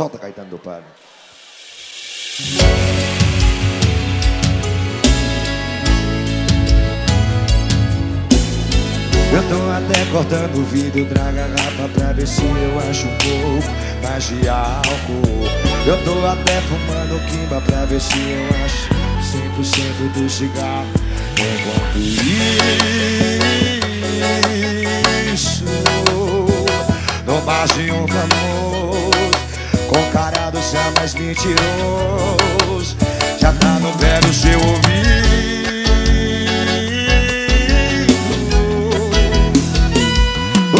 Solta Caetano do Padre. Eu tô até cortando o vidro da garrafa pra ver se eu acho um pouco mais de álcool. Eu tô até fumando quimba pra ver se eu acho 100% do cigarro. Enquanto isso, no barzinho famoso, com cara do céu mais mentiroso, já tá no velho seu ouvido.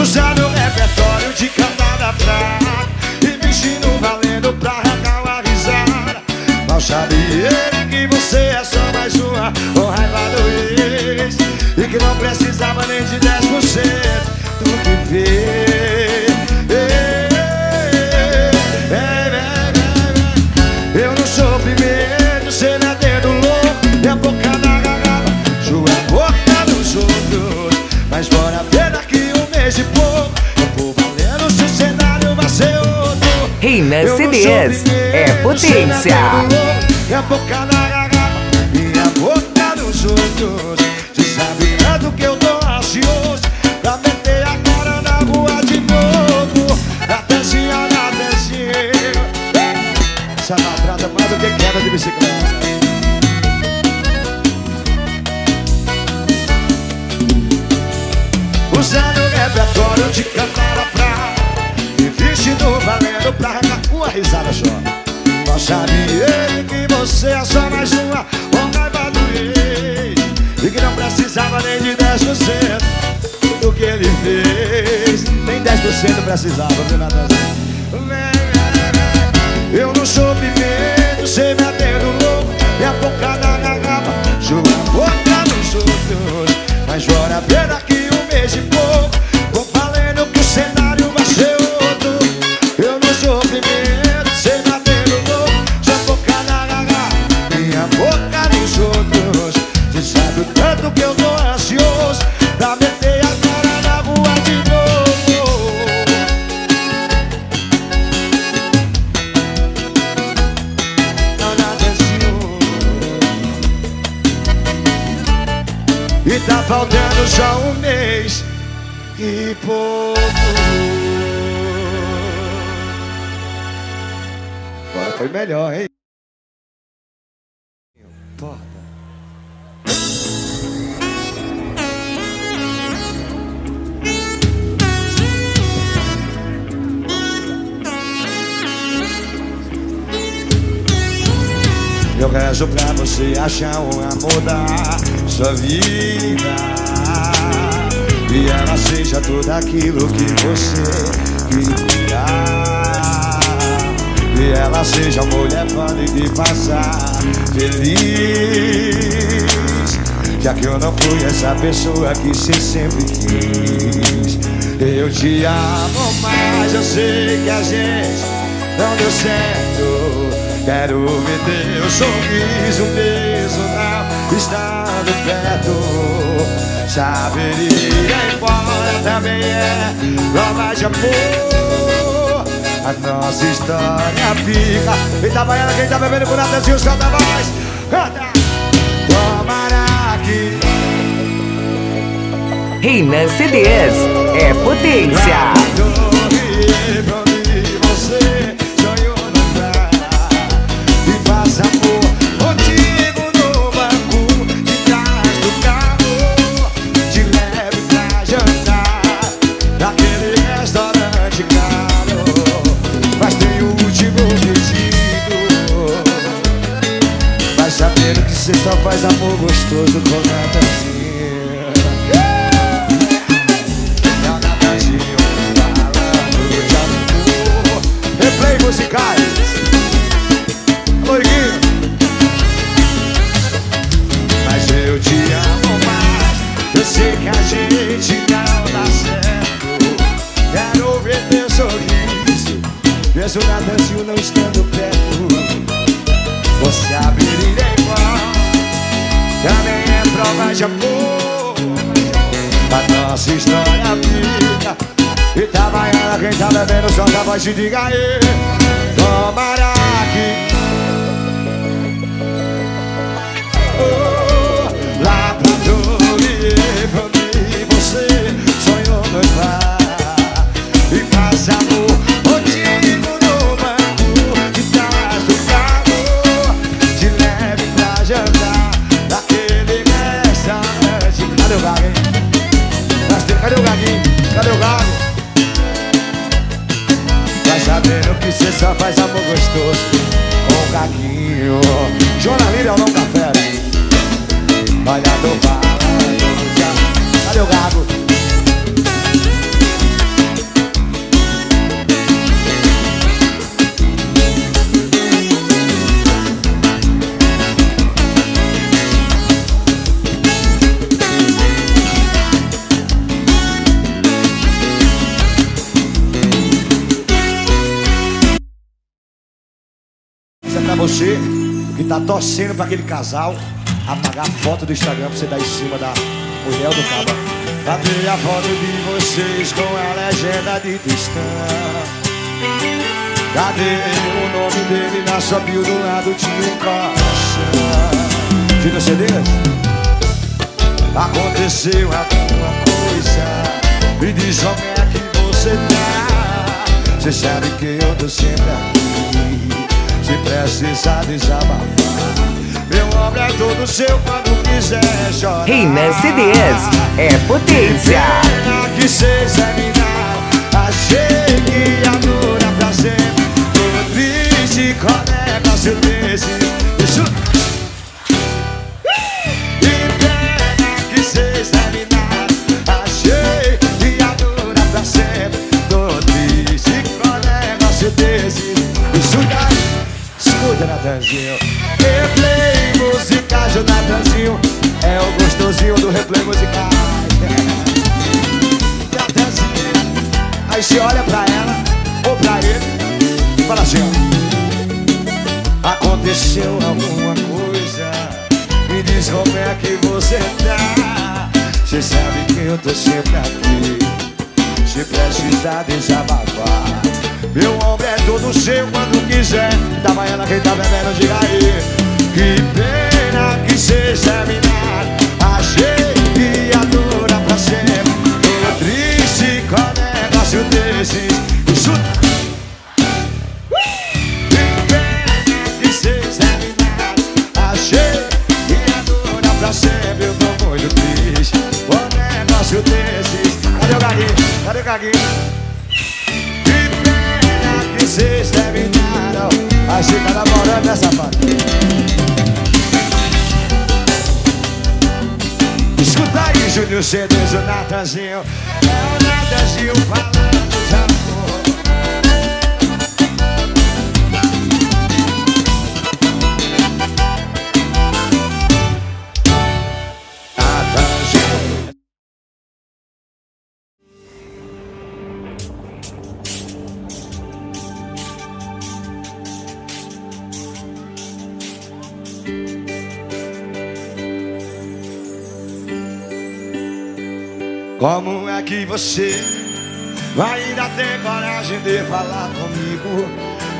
Usando o repertório de cantada fraca E vestindo valendo pra arrancar uma risada Mal sabe ele que você é só mais uma Com raiva do ex E que não precisava nem de 10% do que fez sou CDs é é potência. dedo louco E a boca na garrafa, e a boca dos outros. Cê sabe tanto que eu tô ansioso Pra meter a cara na rua de novo. Atenção, atenção essa ladrada mais do que queda de bicicleta. Usando o repertório de cantar a fraca E vestindo valendo pra arrancar uma risada só. Sabe ele que você é só mais uma raiva do ex E que não precisava nem de 10% Do que ele fez. Nem 10% precisava, viu nada Eu não sou pimenta, cê me atendo louco E a boca da garrafa Sua boca nos outros Mas bora ver faltando só um mês e pouco. Agora foi melhor, hein? Rezo pra você achar um amor da sua vida. E ela seja tudo aquilo que você queria. E ela seja mulher foda e que passar feliz. Já que eu não fui essa pessoa que você sempre quis. Eu te amo, mas eu sei que a gente não deu certo Quero ver teu sorriso mesmo não estando perto Saber ir embora também é prova de amor. A nossa história fica. Eita, baiana, quem tá bebendo por Natanzinho, canta mais. Canta! Tomara que Reina CDs é potência. Só faz amor gostoso com natazinha É o Natanzinho falando de amor Replay musicais Alô, Iguinho. Mas eu te amo mais. Eu sei que a gente não dá certo. Quero ver teu sorriso. Mesmo Natanzinho não estando de amor. A nossa história é vida E Itabaiana, quem tá bebendo só a voz e diga aí. Tomara que oh. Só faz amor gostoso com caquinho. Jornalina é o nome da fera Olha do balão Cadê o gago? Tá torcendo pra aquele casal apagar a foto do Instagram pra você dar em cima da mulher do cabo. Cadê a foto de vocês com a legenda de Tristão? Cadê o nome dele na sua bio do lado de um coração? Tira CDs? Aconteceu alguma coisa Me diz como é que você tá Você sabe que eu tô sempre aqui Se precisar desabafar Ombro é todo seu quando quiser chorar Reina CDs é potência. Que pena que cê examinar Achei que ia durar pra sempre Tô triste com negócio desse Isso. Que pena que cê examinar Achei que ia durar pra sempre Tô triste com negócio desse Isso. Daí Escuta, Natanzinho Replay musicais, o Natanzinho. É o gostosinho do replay musicais Natanzinho Aí você olha pra ela ou pra ele E fala assim, ó. Aconteceu alguma coisa? Me diz como é que você tá. Você sabe que eu tô sempre aqui. Se precisar desabafar. Meu ombro é todo seu quando quiser. Tava ela quem tá bebendo, diga aí. Que que cê examinar Achei que ia durar pra sempre. Tô triste com negócio desses Isso que pena que cê examinar Achei que ia durar pra sempre Eu tô muito triste. Com negócio desses Cadê o Gaguinho? Cadê o Gaguinho? Que pena que cês terminaram Aí você tá namorando essa parte Júnior CDs, o Natanzinho É o Natanzinho falando de você ainda tem coragem de falar comigo?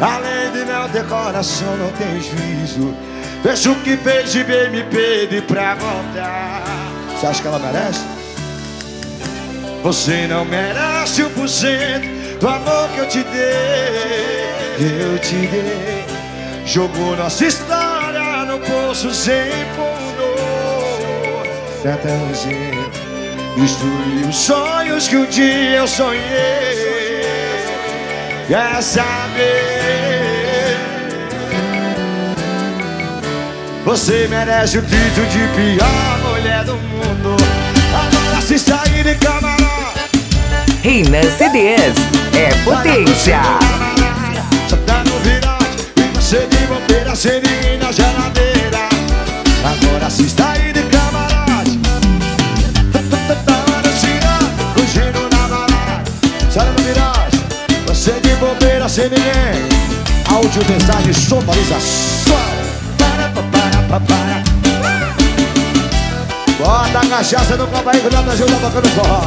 Além de não ter coração, não tem juízo. Fez o que fez e veio me pedir pra voltar. Você acha que ela merece? Você não merece o por cento do amor que eu te dei. Eu te dei. Jogou nossa história no poço sem fundo. Natanzinho. Destruiu os sonhos que um dia eu sonhei. Quer saber? Você merece o título de pior mulher do mundo. Agora se sair de camarote. Reina CDs é potência Só tá no virote E você de bobeira sem na geladeira Agora se está ninguém. Áudio, mensagem, sonorização. Para, para, para, para Bota a cachaça no copo aí, cuidado, ajuda a boca no forró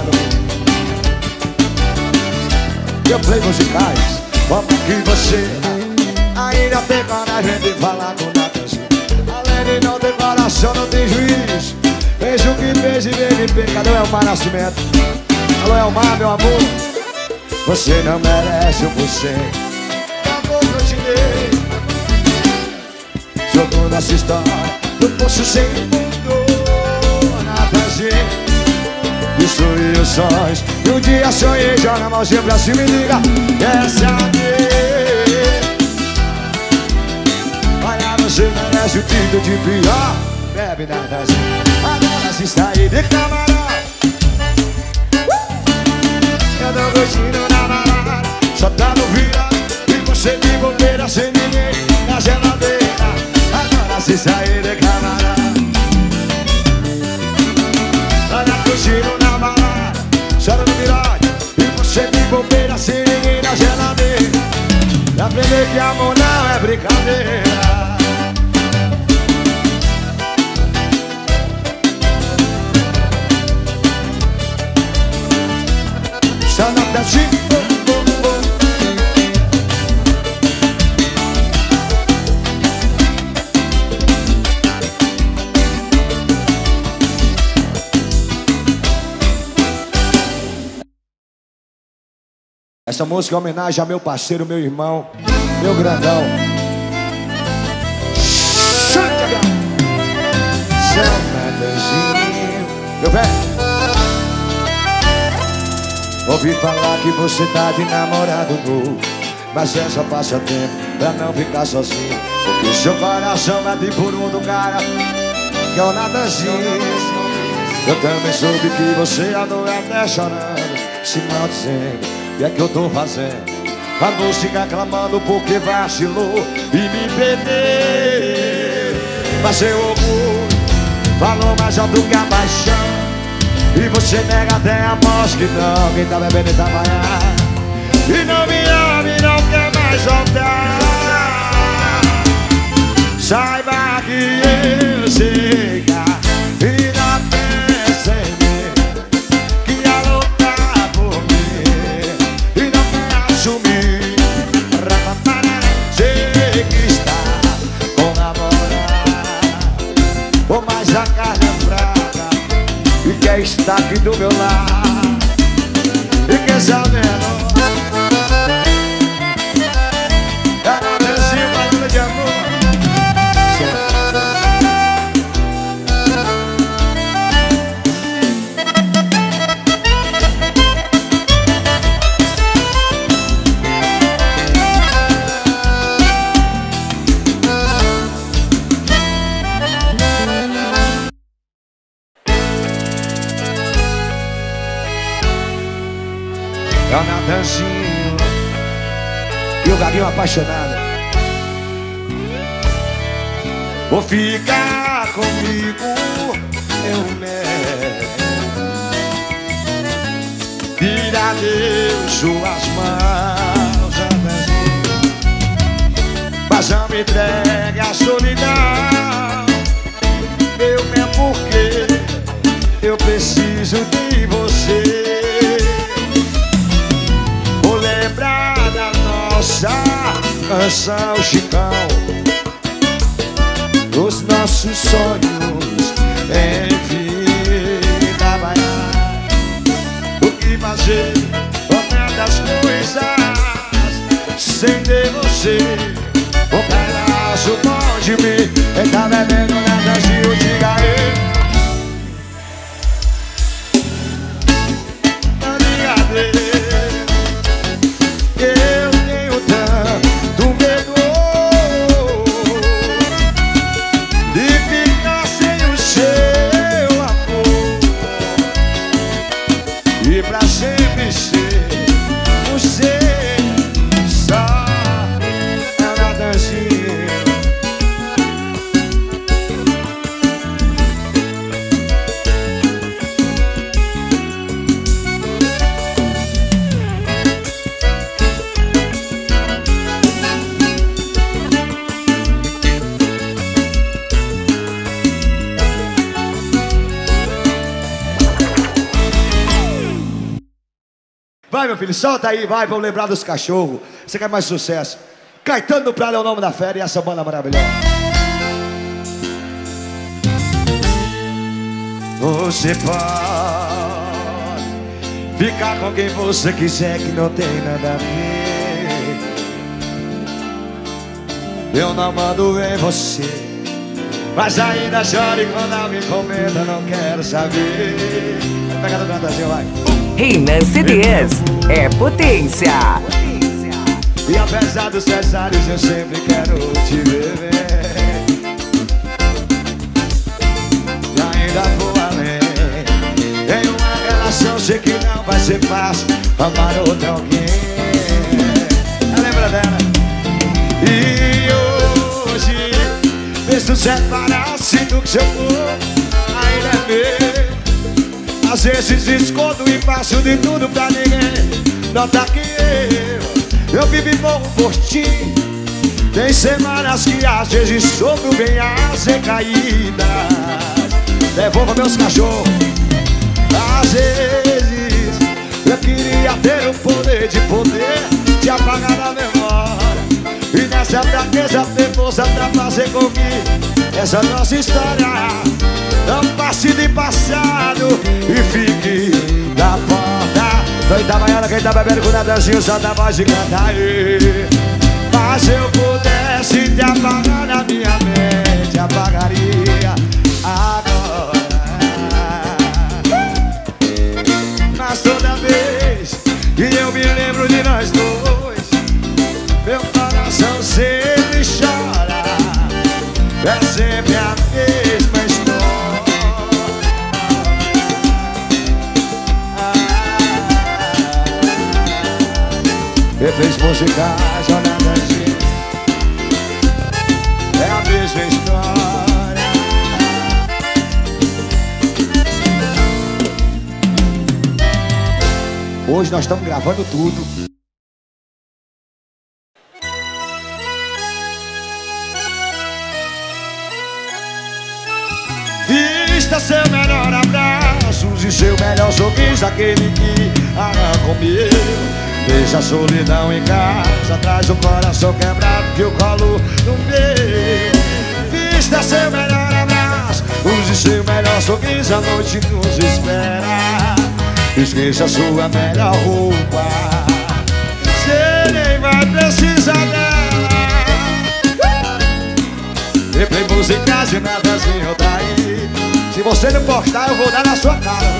eu play musicais Como que você. Ainda tem coragem de falar com Natanzinho Além de não ter coração, não tem juiz. Fez o que veio me pegar. Cadê o Elmar Nascimento? Alô Elmar, meu amor Você não merece o você Amor que eu te dei Jogou nossa história No poço sem fundo Natanzinho Destruir os sonhos E um dia sonhei, joga a mãozinha pra cima e liga Quer saber? Olha, você merece o título de pior. Bebe nada Agora se sair de camarote Curtindo na balada Só tá no virado E você de bobeira sem ninguém Na geladeira. Agora se sair de camarote Olha, curtindo na balada Chora no virote E você de bobeira sem ninguém na geladeira. Aprender que amor não é brincadeira Chico Essa música é homenagem a meu parceiro, meu irmão, meu grandão. Meu velho. Ouvi falar que você tá de namorado novo Mas é só passatempo pra não ficar sozinho. Porque seu coração bate por um do cara Que é o Natanzinho Eu também soube que você andou até chorando Se maldizendo e é que eu tô fazendo? A música clamando porque vacilou e me perdeu. Mas seu orgulho falou mais alto que a paixão E você nega até a voz que não Quem tá bebendo e tá banhando E não me ama e não quer mais voltar. Saiba que eu sei está aqui do meu lado E quer saber, apaixonada. Vou ficar comigo, eu nego Tira Deus suas mãos Mas não me entregue a solidão. Eu mesmo porque eu preciso de você nossa canção Chicão Os nossos sonhos Enfim, trabalhar O que fazer das coisas? Sem ter você Um pedaço bom de mim Quem tá bebendo nada se eu diga eu meu filho, solta aí, vai, vamos lembrar dos cachorros. Você quer mais sucesso? Caetano do Prado é o nome da fera e essa banda maravilhosa. Você pode ficar com quem você quiser que não tem nada a ver. Eu não mando em você, mas ainda chore quando alguém comenta, não quero saber. Vai pegar do cantazinho, vai. Reina CDs é potência. E apesar dos cesáreos, eu sempre quero te ver. E ainda vou além. Em uma relação, sei que não vai ser fácil amar outro alguém. Lembra dela? E hoje, mesmo separar, sinto que seu corpo. Às vezes escondo e faço de tudo pra ninguém. Nota que eu Eu vivo morro por ti Tem semanas que às vezes sofro bem as recaídas. Devolva meus cachorros. Às vezes eu queria ter o poder de poder Te apagar da memória E nessa fraqueza ter força pra fazer com que Essa nossa história Não passe de passado E fique na porta. Do Itabaiana, quem tá bebendo com o Nadanzinho Solta a voz e canta aí. Mas eu pudesse te apagar na minha mente Apagaria agora. Mas toda vez que eu me lembro de nós dois Meu É sempre a mesma história. Me fez musicais, olhando assim É a mesma história. Hoje nós estamos gravando tudo. Vista seu melhor abraço e seu melhor sorriso, aquele que arranca o meu. Deixa a solidão em casa, traz o coração quebrado que eu colo no meio. Vista seu melhor abraço, use seu melhor sorriso, a noite nos espera. Esqueça sua melhor roupa Você nem vai precisar dela Replay musicais e nada assim eu trair Se você não postar eu vou dar na sua cara.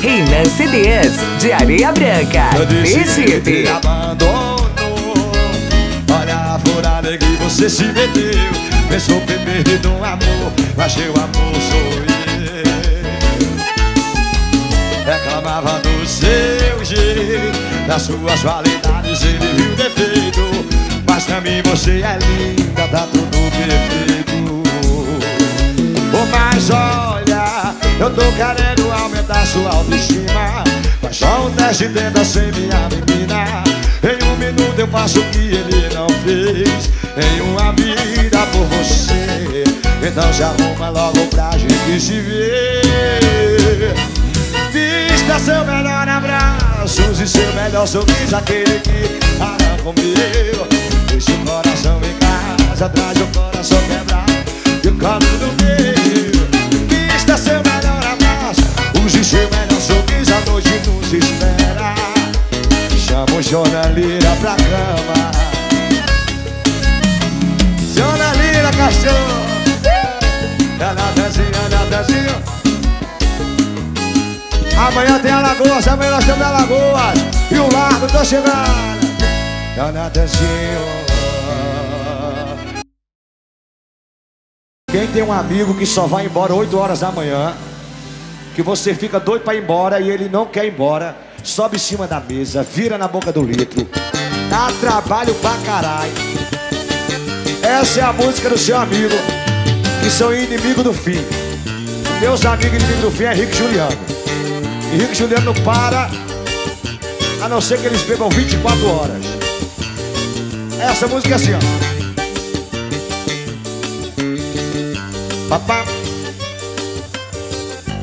Renan CDs de Areia Branca. Eu disse que Egito. abandonou. Olha a furada que você se meteu. Pensou ter perdido um amor Mas seu amor sou eu. Reclamava do seu jeito Das suas qualidades ele viu defeito. Mas pra mim você é linda, tá tudo perfeito Mas olha, eu tô querendo aumentar sua autoestima. Faz só um teste, tenta ser minha menina. Em um minuto eu faço o que ele não fez. Em uma vida por você Então se arruma logo pra gente se ver. Vista seu melhor abraço Use seu melhor sorriso Aquele que arranca o meu. Deixa o coração em casa Traz o coração quebrado E o colo no meio Jornalheira pra cama. Jornalheira, cachorro. Nadazinha, nadazinha Amanhã tem Alagoas, amanhã nós temos Alagoas. E o Largo, tô chegando. Nadazinho Quem tem um amigo que só vai embora 8 horas da manhã Que você fica doido pra ir embora e ele não quer ir embora Sobe em cima da mesa, vira na boca do litro. Dá trabalho pra caralho Essa é a música do seu amigo Que são inimigo do fim. Meus amigos inimigos do fim é Rick e Juliano. E Rick e Juliano para A não ser que eles bebam 24 horas. Essa música é assim, ó. Papá.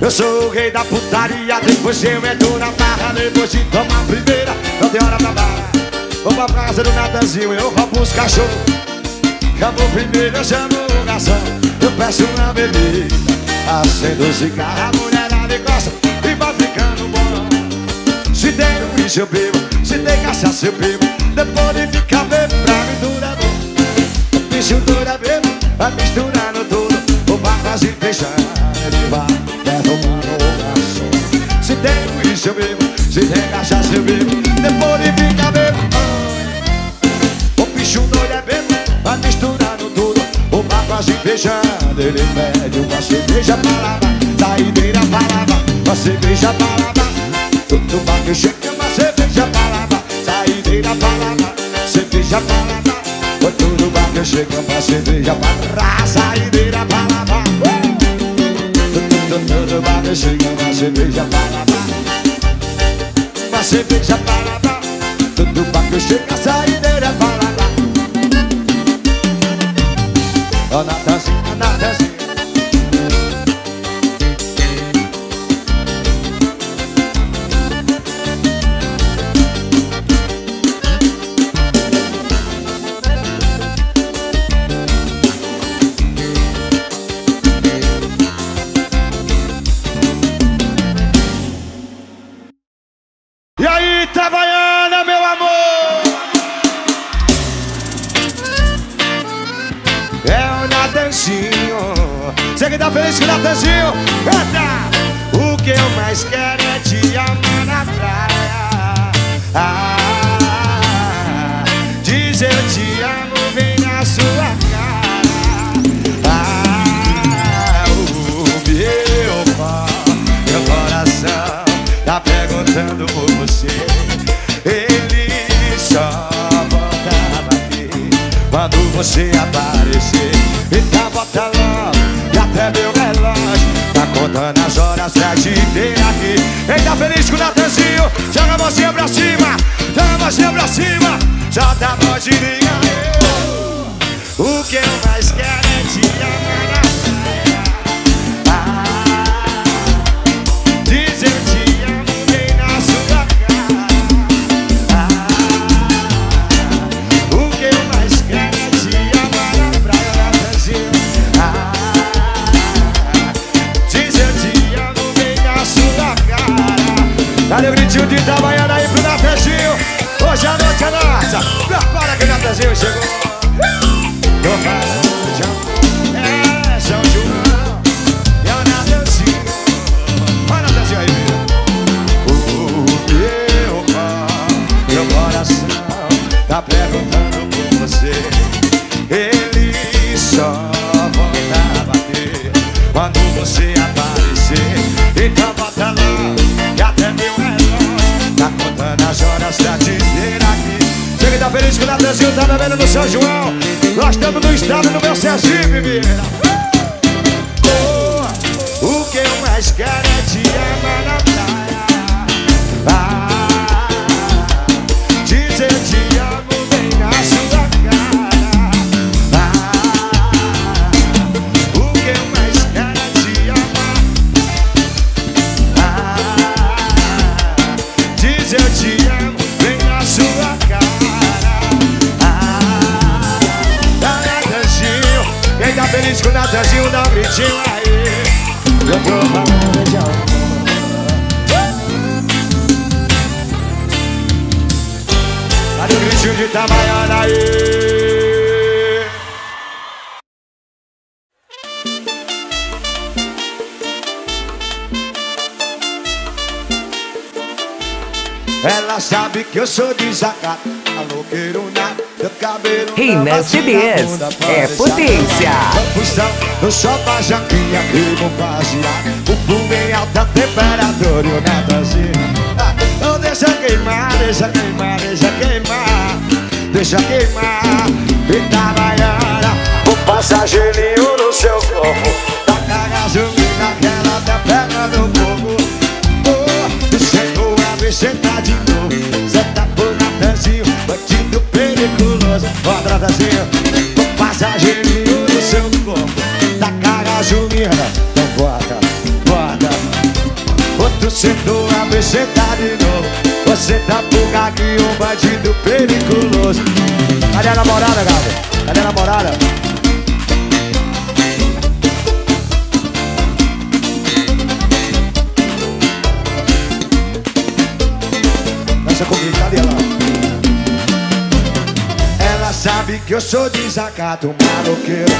Eu sou o rei da putaria, depois eu entro na barra, depois de tomar a primeira, não tem hora pra barra. Vou pra casa do Natanzinho, eu roubo os cachorros. Chamo primeiro, eu chamo o garçom, eu peço uma bebida. Acendo o cigarro, a mulherada encosta e vai ficando bom. Se tem uísque eu bebo, se tem cachaça eu bebo, depois de ficar bebo, pra mim tudo é bom. Bicho é bebo, vai misturando tudo, o bar quase fechando, ele vai o garçom. Se tem uísque eu bebo, se tem cachaça eu bebo, depois de ficar bebo. O bicho doido é bebo, vai misturando tudo, o bar quase fechando, ele pede uma cerveja pra lavar, saideira pra lavar, uma cerveja pra lavar. Tudo bar que chega, uma cerveja pra lavar, saideira pra lavar, cerveja pra lavar. Foi tudo bar que chega, uma cerveja pra lavar, saideira lavar. Tudo, tudo bar que chega, uma cerveja pra lavar, uma cerveja pra lavar. tudo pra que eu chegue a saideira é feliz com o Natanzinho Canta! O que eu mais quero é te amar na praia. Ah, Diz eu te amo bem na sua cara. Ah, O meu, coração tá perguntando por você. Ele só volta a bater Quando você aparecer. Então bota logo até meu relógio. Tá contando as horas pra te ter aqui. Quem tá feliz com o Natanzinho, joga a mãozinha pra cima. Joga a mãozinha pra cima. Solta a voz e liga eu. O que eu mais quero é te amar o gritinho de Itabaiana aí pro Natanzinho? Hoje a noite é nossa. Prepara que o Natanzinho chegou. Tô falando pra ver aqui. Chega tá feliz que o Natanzinho tá bebendo no São João. Nós estamos no estado do meu Sergipe, menina oh, O que eu mais quero é te amar feliz com o Natanzinho dá um gritinho aí Eu tô falando de amor Cadê o gritinho de Itabaiana aí? Ela sabe que eu sou desacato Aloqueiro na Renan CDs é potência. Confusão, eu sou bajaquinha que vou basear O pulo em alta temperatura e o Natanzinho ah, Então deixa queimar, deixa queimar, deixa queimar. Deixa queimar Itabaiana O passageirinho no seu corpo. Taca gasolina que ela tá pegando fogo. Oh, chegou a ver tá de novo. Tá por Natanzinho, bandido periculoso Ó, Natanzinho, o passageirinho no seu corpo Taca a gasolina, então bota, bota Outro setor, a ver cê tá de novo Você tá por aqui, um bandido periculoso Cadê a namorada, Gabi? Cadê a namorada? Sabe que eu sou desacato, maloqueiro.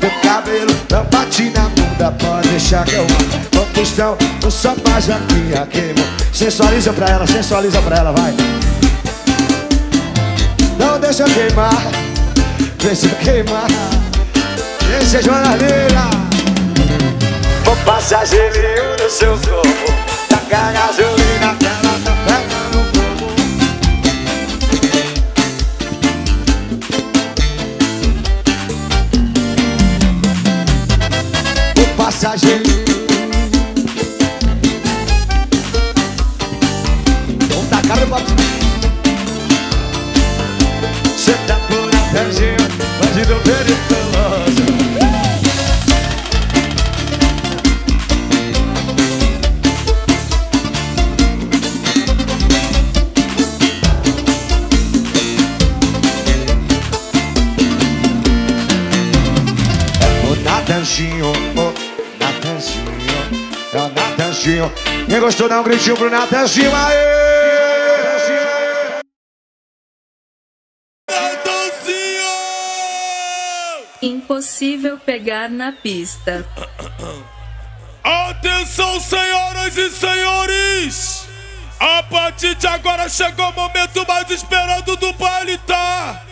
Meu cabelo não bate na bunda, pode deixar que eu amo. Combustão, não só faz aqui, queimo Sensualiza pra ela, sensualiza pra ela, vai. Não deixa eu queimar, deixa eu queimar. Deixa jornaleira O passageirinho no seu corpo a gasolina que ela tá O o Natanzinho. Quem gostou dá um gritinho pro Natanzinho, aê! Natanzinho! Impossível pegar na pista. Atenção, senhoras e senhores! A partir de agora chegou o momento mais esperado do baile, tá?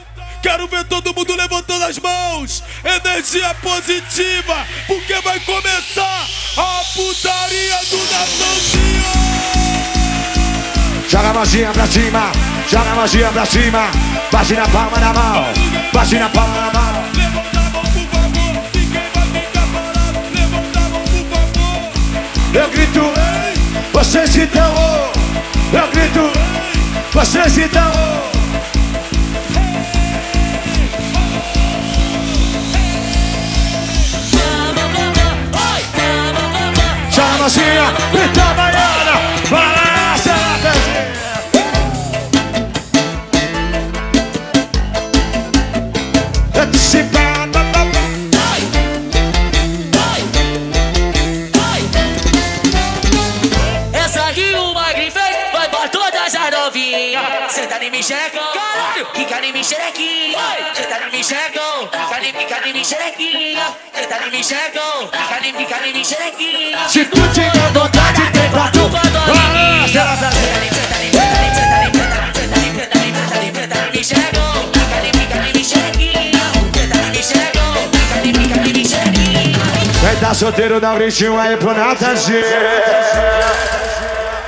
Quero ver todo mundo levantando as mãos. Energia positiva, porque vai começar a putaria do Natanzinho! Joga a mãozinha pra cima, joga a mãozinha pra cima. Bate na palma da mão, bate na palma da mão. Levanta a mão, por favor. Quem vai ficar parado, levanta a mão, por favor. Eu grito, ei, vocês que oh. eu grito, ei, vocês que estão. Oh. Joga a fica em me xerequinha. Senta em me xerecão, fica em fica em me xerequinha. Senta em me xerecão, fica em fica me xerequinha. Se tu tiver vontade, tem pra tu. Balança a pezinha. Quem tá solteiro dá um gritinho aí pro Natanzinho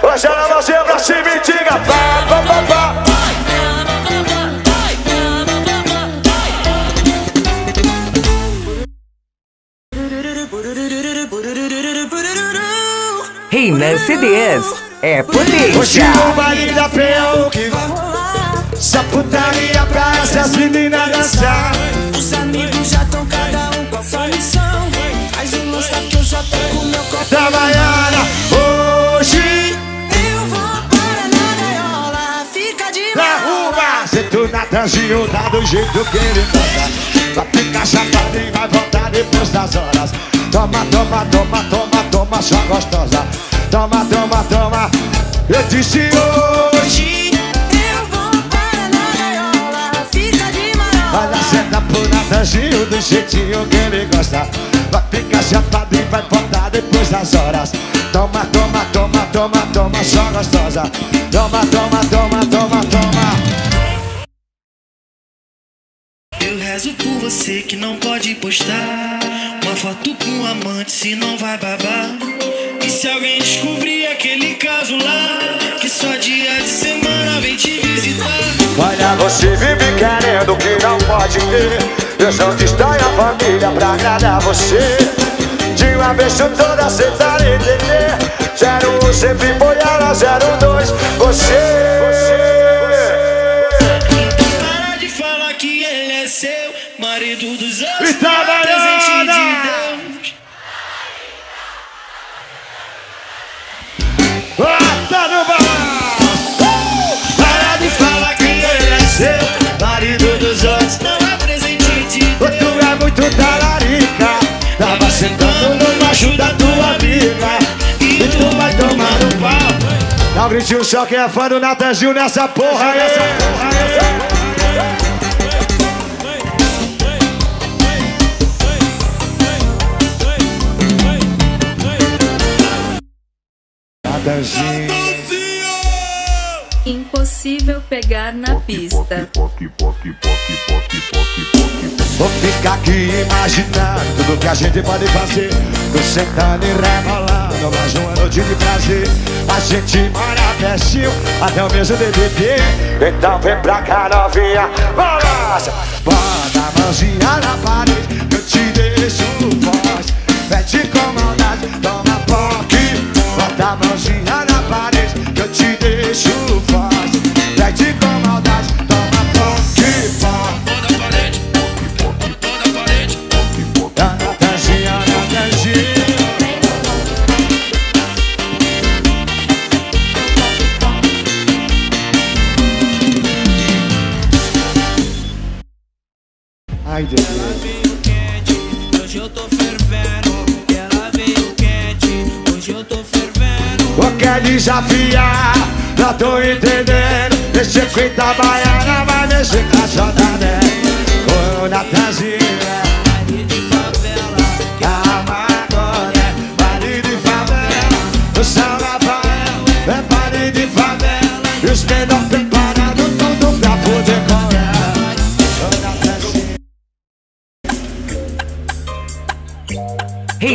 Hoje a mãozinha pra cima e diga pá, pá, pá, pá Renan CDs é Hoje potência. o baile da feia é o que vai rolar Essa putaria pra essas meninas dançar Os amigos já estão cada um com a sua missão. Faz um lança que eu já tô com meu copo. Da Baiana Hoje Eu vou para na gaiola, fica de na mal. rua Se tu Natanzinho tá do jeito que ele gosta Vai ficar chapado e vai voltar depois das horas Toma, toma, toma, toma, toma, sua gostosa Toma, toma, toma. Eu disse hoje. Eu vou para na gaiola, fica de mal. Olha, senta pro Natanzinho do jeitinho que ele gosta. Vai ficar chapado e vai voltar depois das horas. Toma, toma, toma, toma, toma, sua gostosa. Toma, toma, toma Eu rezo por você que não pode postar. Uma foto com um amante, se não vai babar. E se alguém descobrir aquele caso lá, que só dia de semana vem te visitar. Olha, você vive querendo o que não pode ter. Deus não destrói a família pra agradar você. De uma vez por todas cê tá entender. Zero um sempre foi ela, zero dois Você. Para marido dos outros. E tá presente de Baiana! Deus. Ah, tá no balanço Para de falar que ele é seu Marido dos outros Não é presente de Deus. Tu é muito talarica Tava sentando no macho da tua amiga E tu vai tomar no pau Dá um gritinho só quem é fã do Natanzinho nessa porra aí Essa porra aí Natanzinho Natanzinho! Impossível pegar na pista. Vou ficar aqui imaginando tudo que a gente pode fazer. Tô sentando e rebolando mais uma noite de prazer. A gente mora pertinho, até o mesmo DDT Então vem pra cá novinha, balança. Bota a mãozinha na parede, eu te deixo forte Pede com maldade, toma poque Bota a mãozinha na parede, que eu te deixo forte Pede com maldade, toma parede. Natanzinha, Natanzinha Ai, Deus. Hoje eu tô fervendo, Ou quer desafiar? Não tô entendendo. Mexer com Itabaiana, vai mexer com a Jordânia. Ô, Natanzinha. Baile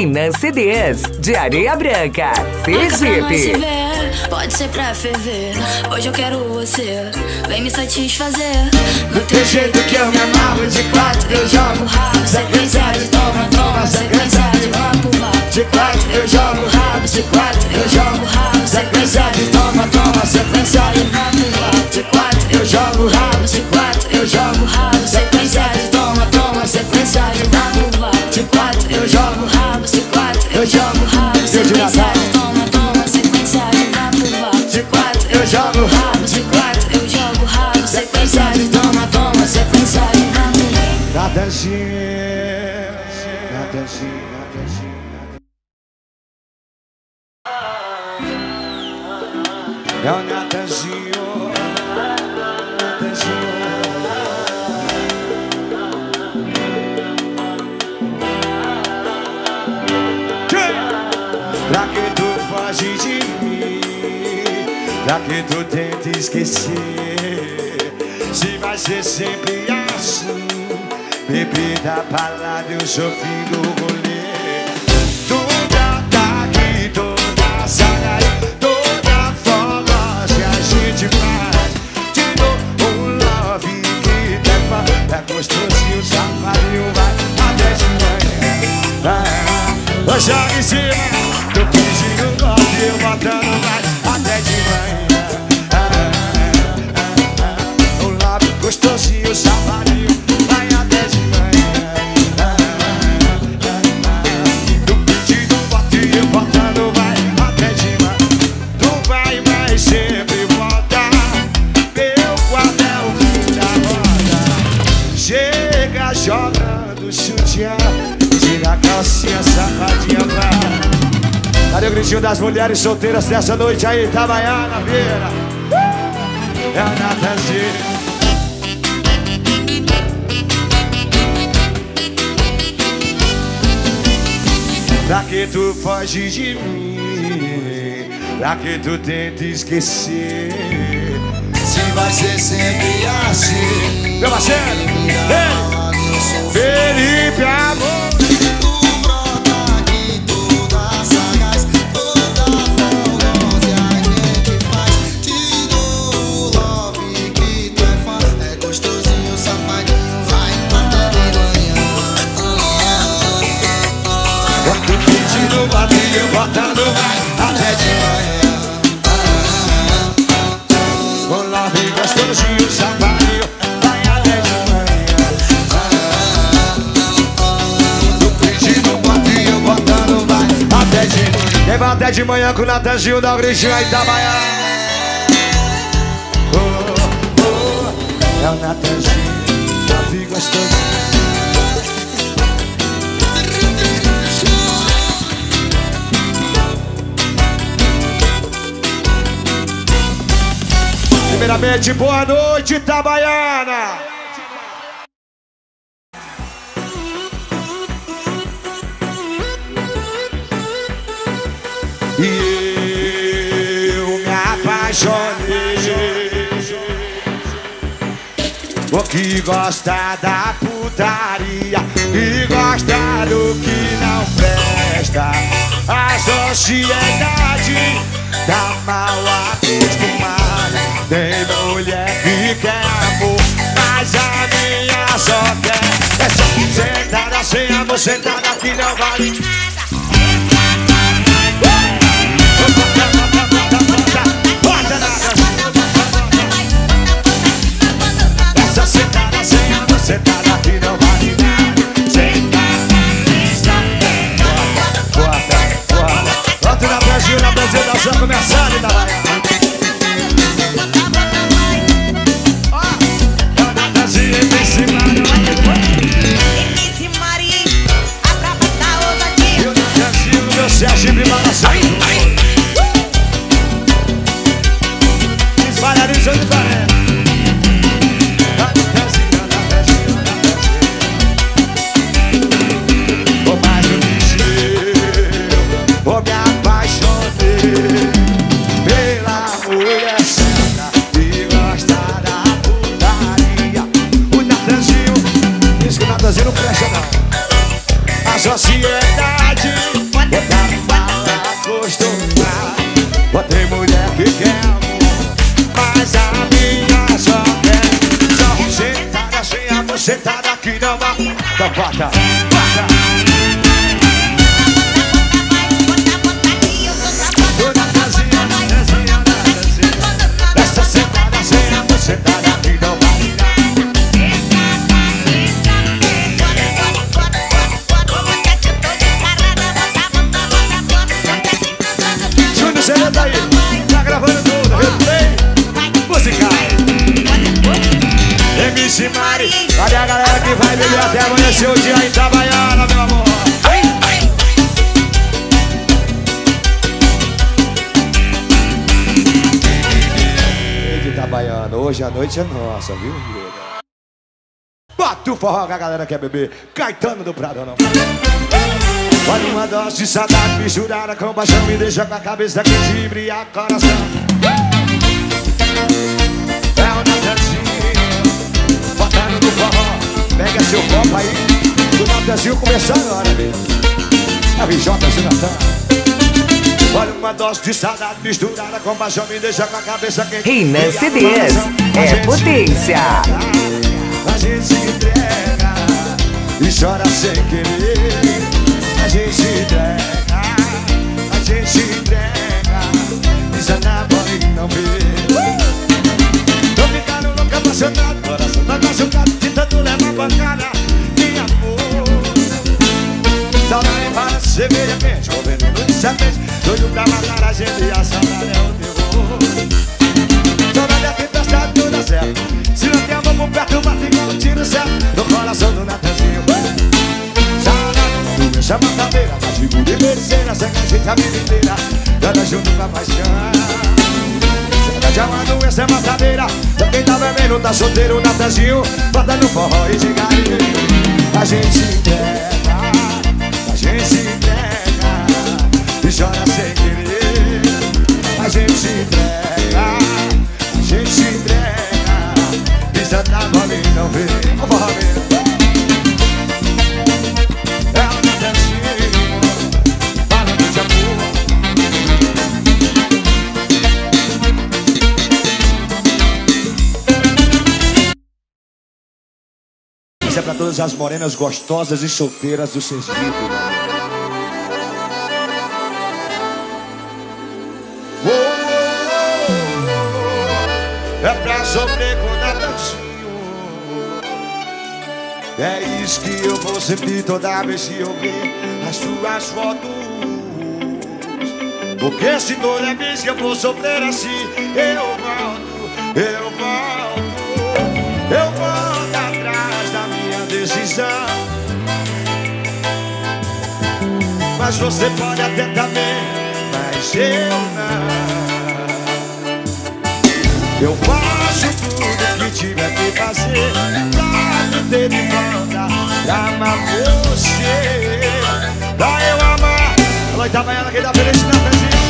Renan CDs de Areia Branca, se Sergipe. ver, pode ser pra ferver. Hoje eu quero você, vem me satisfazer. Do teu jeito que eu me amarro de quatro eu jogo rabo, sequência de toma, toma, sequência de vapo, vapo. De quatro eu jogo rabo, de quatro eu jogo rabo, sequência de toma, toma, sequência de Vapo, vapo. De quatro eu jogo rabo, de quatro eu jogo rabo, eu jogo Rabo, sequência de toma, toma, sequência de vapo, vapo. De quatro eu jogo rabo, de quatro Eu jogo rabo, sequência de toma, toma, sequência de vapo. Natanzinho, Pra que tu tenta esquecer? Se vai ser sempre assim Bebida, balada, eu sou fim do rolê. Toda tarde, toda saia Toda forma que a gente faz. Te dou um love que faz É gostosinho, safadinho, vai até de manhã. Ah, Eu jogo Cadê o gritinho das mulheres solteiras dessa noite aí, Itabaiana, Vieira? É a Natanzinho. Pra que tu foge de mim? Pra que tu tenta esquecer? Se vai ser sempre assim Meu parceiro, ei, Felipe Amor bateu, botando vai até de manhã. Com love gostosinho, safadinho, vai até de manhã. No pedindo bateu, botando vai até de manhã. Vai até de manhã com o Natanzinho, gritinho aí, Itabaiana oh, oh, É o Natanzinho, love gostosinho Primeiramente, boa noite, Itabaiana! E eu me apaixonei. O que gosta da putaria E gosta do que não presta. A sociedade tá mal acostumada Tem mulher que quer amor Mas a minha só quer. É só sentada sem amor Sentada que não vale forró que a galera quer beber, Caetano do Prado não. Olha uma dose de saudade misturada com paixão Me deixa com a cabeça que te embriaga coração. É o Natanzinho Botando no forró. Pega seu copo aí O Natanzinho começou agora, mesmo A VJ Natan. Olha uma dose de saudade misturada com paixão Me deixa com a cabeça que te Reina embriaga CDs é potência. A gente entrega E chora sem querer. A gente entrega, a gente entrega, e não vê. Tô ficando louco, apaixonado, coração tá machucado, tentando levar pancada de amor. Saudade para cerveja quente, com veneno de serpente, doido pra matar a gente e a saudade é gente a vida inteira, nada junto com a paixão. Saudade é uma doença, é matadeira, quem tá bebendo, tá solteiro, Natanzinho, bota no forró e de galinha. A gente se entrega, a gente se entrega, e chora sem querer. A gente se entrega, a gente se entrega, pisa na bola e não vê. Ó, forró mesmo. Todas as morenas gostosas e solteiras do Sergipe. Oh, oh, oh, É pra sofrer com Natanzinho É isso que eu vou sentir toda vez que eu ver as suas fotos. Porque se toda vez que eu vou sofrer assim Eu volto, eu volto Eu volto Mas você pode até também Mas eu não. Eu faço tudo que tiver que fazer Pra te ter de volta Pra amar você. Pra eu amar. Alô Itabaiana, quem tá feliz na pezinha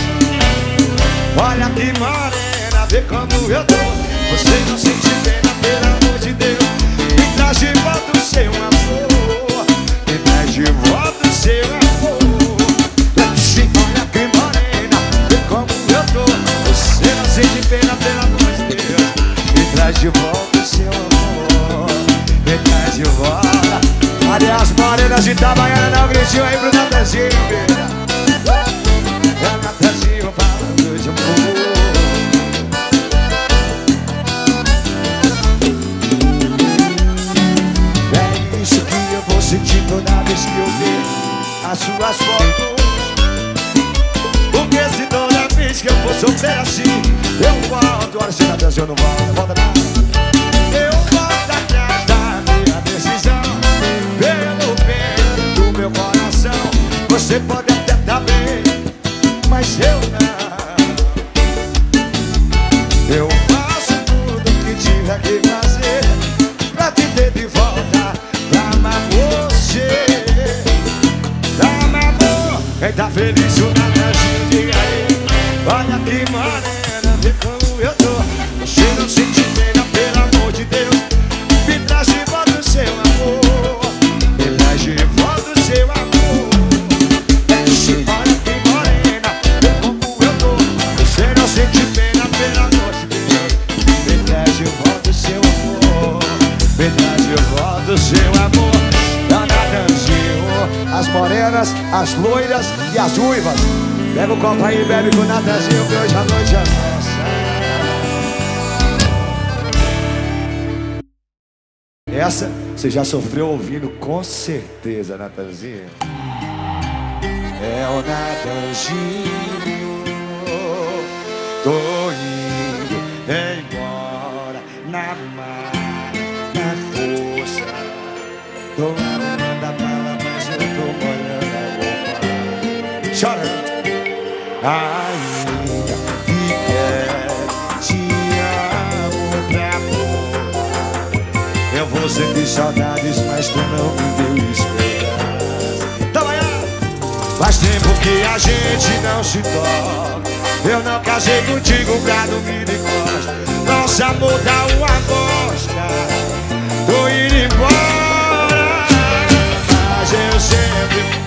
Olha que morena, vê como eu tô. Você não sente pena, pelo amor de Deus. Me traz de volta seu amor. Me traz de volta o seu amor. Sim, Olha que morena, vê como eu tô Você não sente pena, pelo amor de Deus. Me traz de volta o seu amor. Me traz de volta. As morenas de Itabaiana? Um gritinho aí pro Natanzinho, que eu ver as suas fotos. Porque se toda vez que eu for sofrer assim. Eu volto, olha se Natanzinho eu não volto, volta nada Eu volto atrás da minha decisão. Pelo bem do meu coração Você pode até estar bem, mas eu não Felicidade assim de aí Olha que morena, vê como eu tô. Você não se pena, pelo amor de Deus. Me traz de volta o seu amor. Me traz de volta o seu amor. Olha que morena, vê como eu tô. Você não se pena, pelo amor de Deus. Me traz de volta o seu amor. Me traz de volta o seu amor. Dona Danzinho, as morenas, as loiras e ruivas. Pega o copo aí, bebe com o Natanzinho, que hoje a noite é nossa. Essa você já sofreu ouvindo com certeza, Natanzinho. É o Natanzinho. Tô saudades, mas tu não me deu esperança. Aí! Faz tempo que a gente não se toca. Eu não casei contigo pra dormir de. Nosso amor dá uma bosta. Tô indo embora, mas eu sempre.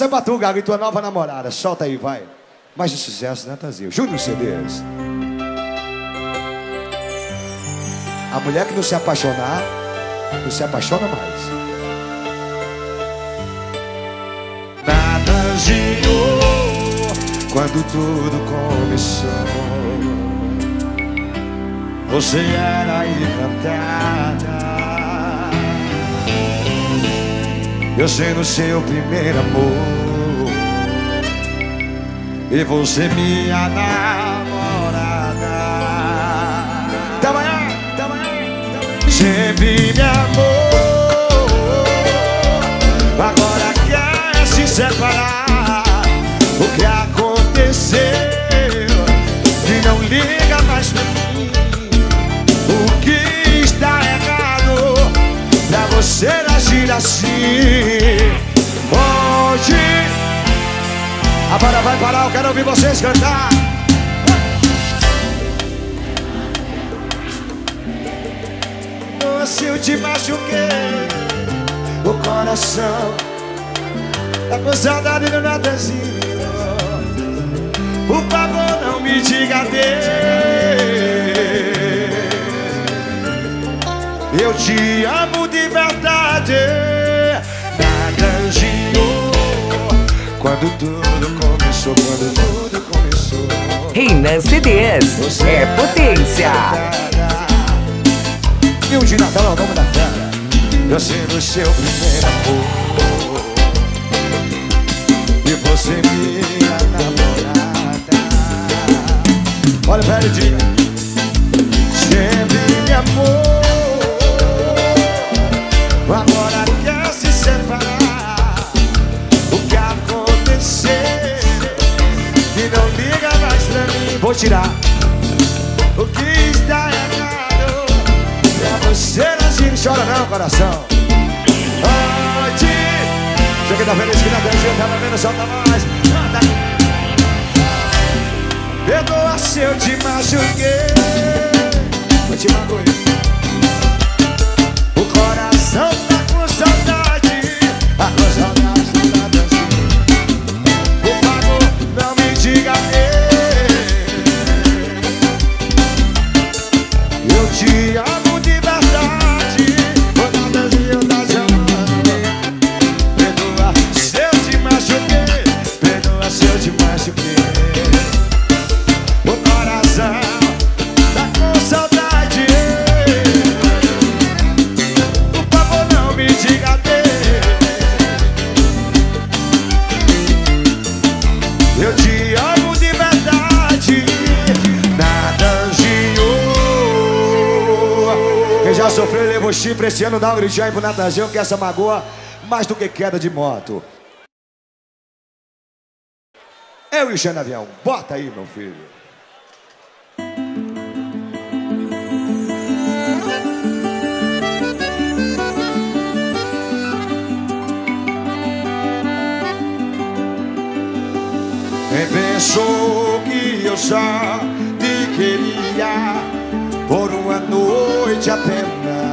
Essa é pra tu, Gago, e tua nova namorada. Solta aí, vai. Mais um sucesso, né, Tazio? Júnior CDs. A mulher que não se apaixonar, não se apaixona mais. Natanzinho, quando tudo começou, você era encantada. Eu sendo seu primeiro amor. E você minha namorada. Tamanhã, tamanhã, Sempre me amou. Agora quer se separar. O que aconteceu? E não liga mais pra mim. O que você agir assim. Hoje A banda vai parar, eu quero ouvir vocês cantar. Se eu te machuquei. O coração Tá com saudade do Natanzinho Por favor não me diga adeus Eu te amo de verdade. Natanzinho Quando tudo começou Quando tudo começou. Renan CDs é potência. E o de Natal é o nome da fera Eu sendo o seu primeiro amor. E você minha namorada. Olha ele e diga Sempre me amou Vou tirar. O que está errado? Pra você não se chora não, coração. Você que tá feliz que na dancinha tá bebendo, solta mais. Canta. Perdoa se eu te machuquei. Eu te magoei O coração e levou chifre esse ano, dá um gritinho aí pro Natanzinho que essa magoa mais do que queda de moto. Eu e o Xana Avião, bota aí, meu filho. Quem pensou que eu só te queria por uma noite apenas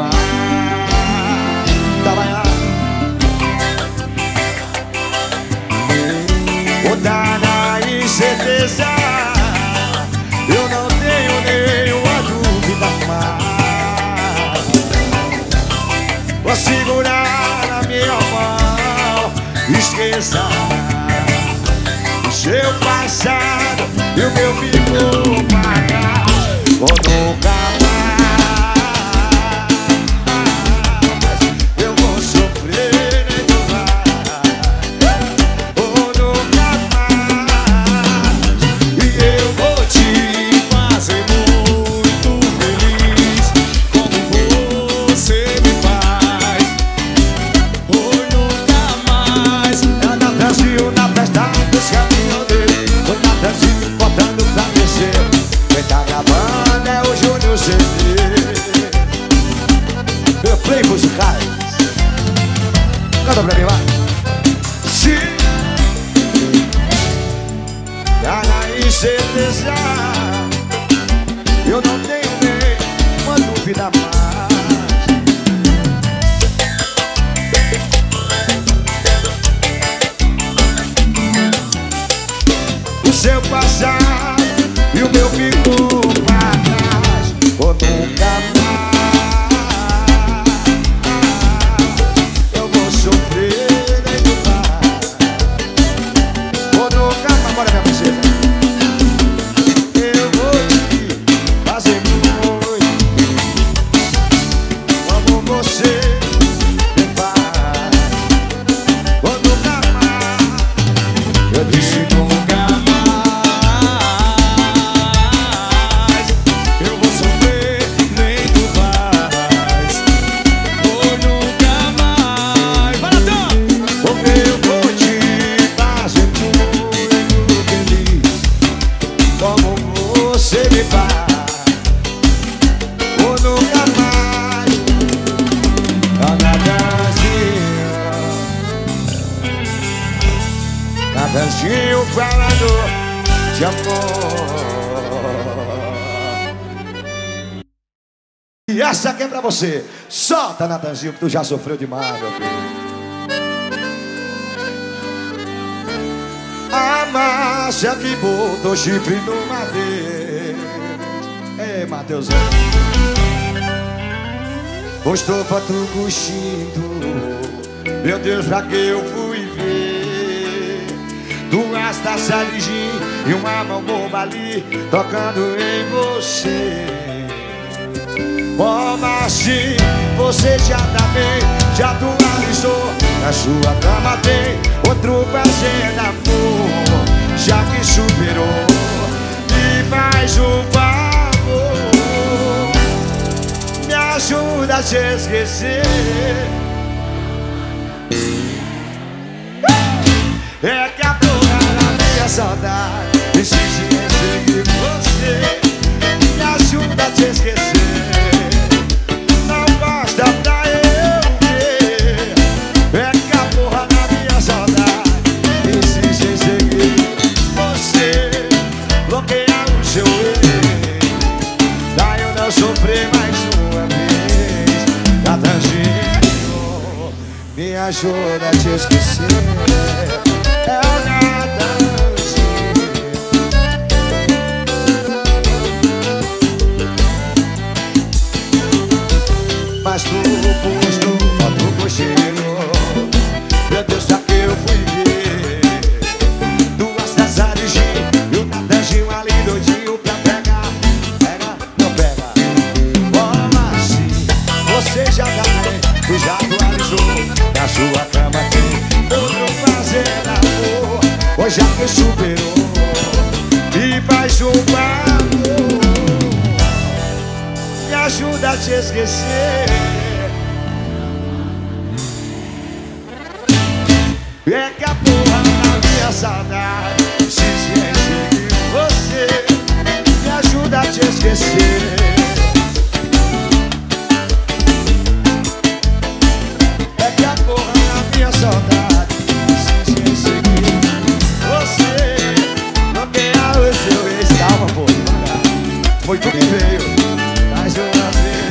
digo mais, tá lá. Vou dar na incerteza Eu não tenho nenhuma dúvida mais Vou segurar na minha mão Esqueça o seu passado E o meu vivo pagar Vou nunca mais você. Solta, Natanzinho, que tu já sofreu demais, meu filho. A Márcia que botou chifre numa vez. Ei, Mateusão Postou foto coxindo. Meu Deus, pra que eu fui ver? Duas taças de gin e uma mão bomba ali Tocando em você Como assim você já tá bem Já atualizou Na sua cama tem outro prazer de amor Já que superou Me faz um favor. Me ajuda a te esquecer. É que a porra da minha saudade em seguir você. Me ajuda a te esquecer ajuda a te esquecer já que superou E faz um favor Me ajuda a te esquecer. É que a porra da minha saudade Se esquece de você. Me ajuda a te esquecer que veio Mais uma vez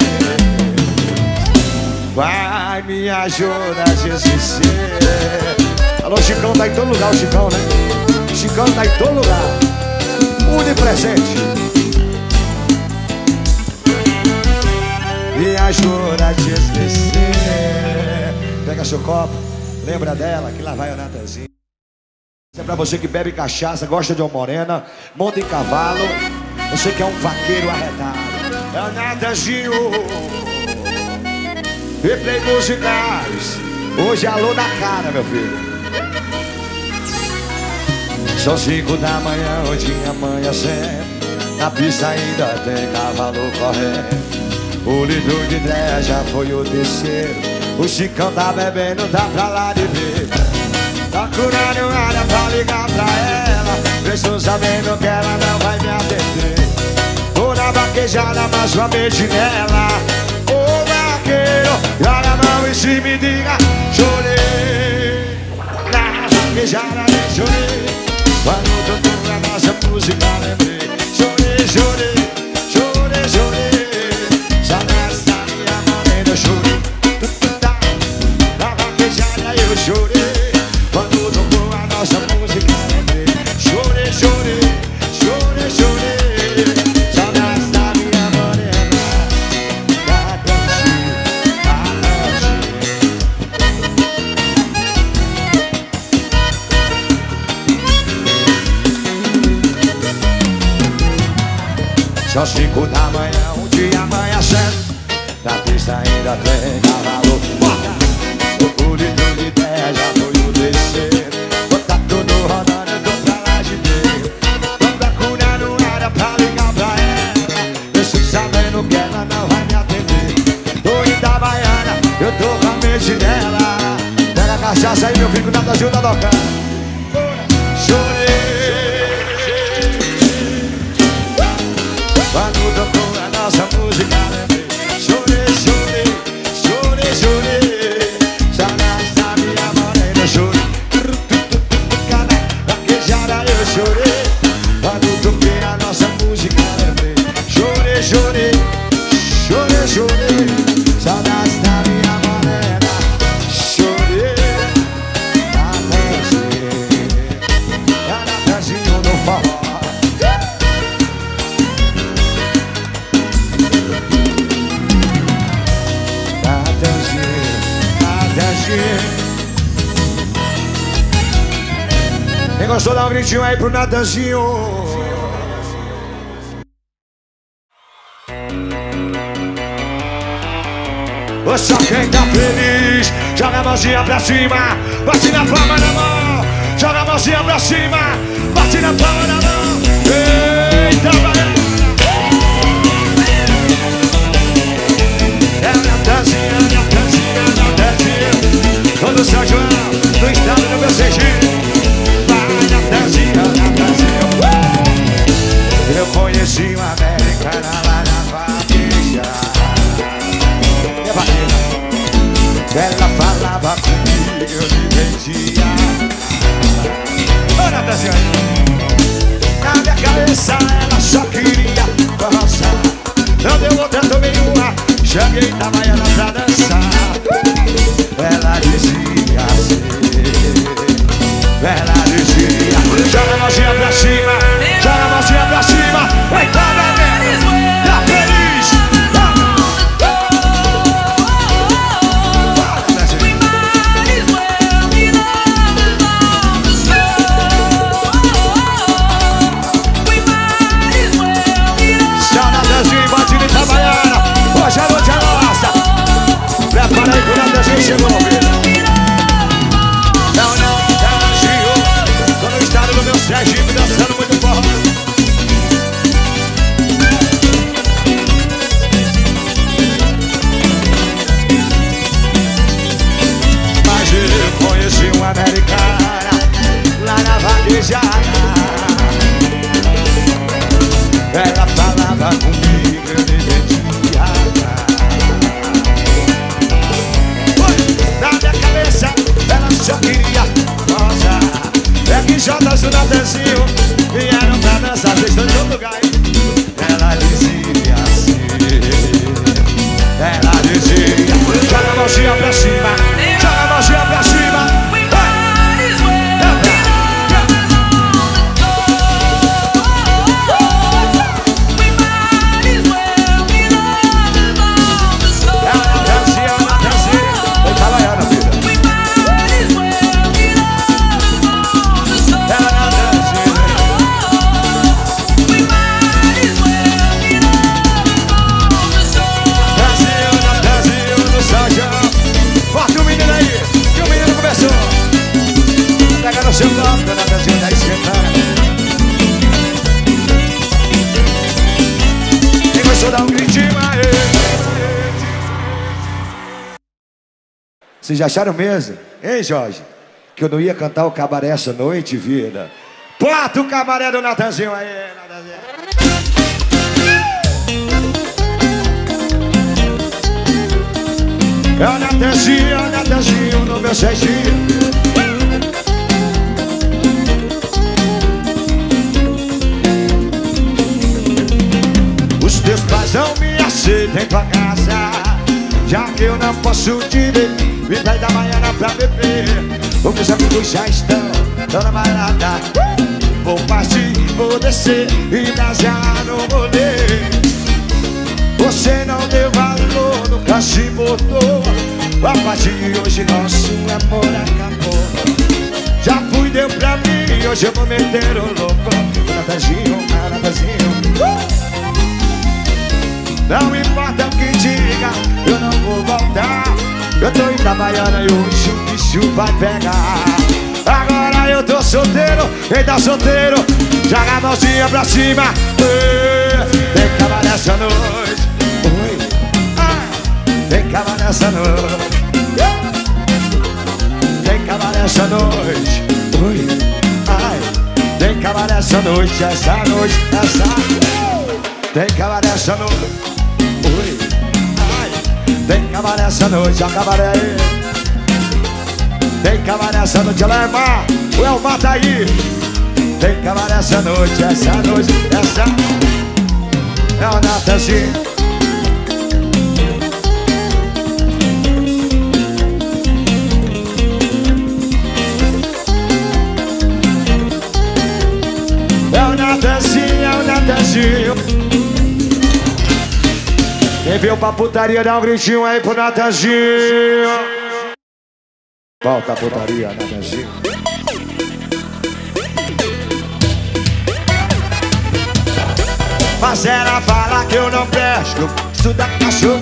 Vai, me ajuda esquecer Alô, Chicão tá em todo lugar, o Chicão, né? Chicão tá em todo lugar. Unipresente. Me ajuda a te esquecer. Pega seu copo, lembra dela, que lá vai o Natanzinho. É pra você que bebe cachaça, gosta de uma morena, monta em cavalo. Você que é um vaqueiro arretado. É o Natanzinho. Replay musicais. Hoje é alô na cara, meu filho. São cinco da manhã, hoje amanhecendo Na pista ainda tem cavalo correndo O litro de ideia já foi o terceiro O Chicão tá bebendo, tá pra lá de ver Tá curando área pra ligar pra ela Estou sabendo que ela não vai me atender. Tô na vaquejada, mas somente nela. Ô vaqueiro, joga a mão e se me diga Chorei. Na vaquejada, nem chorei. Quando tocou a nossa música lembrei. Chorei, chorei, chorei, chorei. Saudades da minha morena eu chorei. Na vaquejada eu chorei São cinco da manhã, um dia amanhecendo Na pista ainda tem cavalo Bota! O litro de ideia já foi o terceiro Bota tudo rodando, eu tô pra lá de ver Tô procurando área pra ligar pra ela Eu sei sabendo que ela não vai me atender. Tô indo da baiana, eu tô com a mente dela Pega a cachaça aí, meu filho, nada ajuda a tocar nossa música gritinho aí pro Natanzinho. Só quem tá feliz, joga a mãozinha pra cima. Bate na palma da mão. Joga a mãozinha pra cima. Bate na palma da mão. Eita, galera É a Natanzinha, Natanzinha, Natanzinha. Todo São João, no estado do meu Sergipe Eu conheci uma americana lá na vaqueja É vaqueira Ela falava comigo, eu me vendia Ô, Natanzinha Na minha cabeça ela só queria dançar. Não deu outra, tomei uma Chamei Itabaiana pra dançar. Ela dizia assim Ela dizia Joga a mãozinha pra cima. Joga a mãozinha pra cima. Vai tá Vocês acharam mesmo? Hein, Jorge? Que eu não ia cantar o cabaré essa noite, vida. Bota o cabaré do Natanzinho aí, Natanzinho. É o Natanzinho, é o Natanzinho no meu jeitinho. Os teus pais não me aceitam em tua casa Já que eu não posso te ver Vai da manhã pra beber. Os amigos já estão, estão na balada. Vou partir, vou descer e já no rolê. Você não deu valor, nunca se botou. A partir de hoje nosso amor acabou. Já fui, deu pra mim, hoje eu vou meter o louco. O Natanzinho, o Natanzinho uh! Não importa o que diga, eu não vou voltar Eu tô em Itabaiana e o bicho vai pegar. Agora eu tô solteiro, quem tá solteiro Joga a mãozinha pra cima. Tem cama nessa noite. Oi. Ah, Tem cama nessa noite. Tem cama nessa noite. Tem cama nessa noite, essa noite, essa. Tem cama nessa noite tem cabaré essa noite, a cabaré aí. Tem cabaré essa noite, ela é o Elmar tá aí. Tem cabaré essa noite, essa noite, essa é o Natanzinho. É o Natanzinho, é o Natanzinho. Quem veio pra putaria, dá um gritinho aí pro Natanzinho. Volta a putaria, Natanzinho. Mas ela fala que eu não presto, estuda cachorro.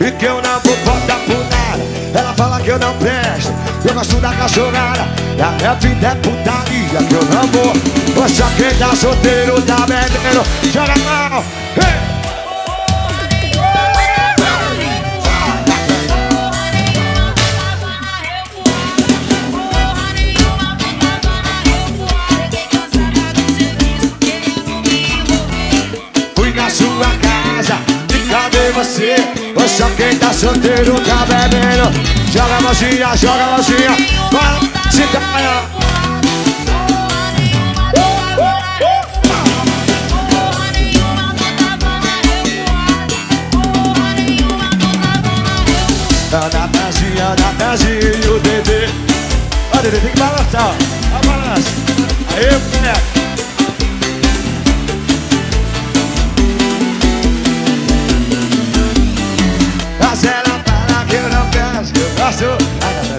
E que eu não vou voltar por nada. Ela fala que eu não presto, eu gosto da cachorrada. E a minha vida é putaria que eu não vou. Você quem tá solteiro, tá bebendo, joga mão. Hey! Só quem tá solteiro tá bebendo. Joga a mãozinha, joga a mãozinha. Fala, se tá A Natanzinha, a Natanzinha e o Dedê. Ó, Dedê, tem que balançar, ó. Balança. Aí, moleque